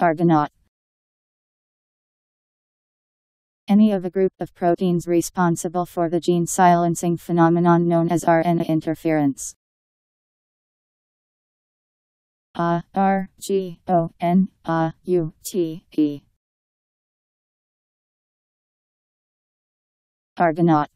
Argonaute. Any of a group of proteins responsible for the gene silencing phenomenon known as RNA interference. A R G O N A U T E Argonaute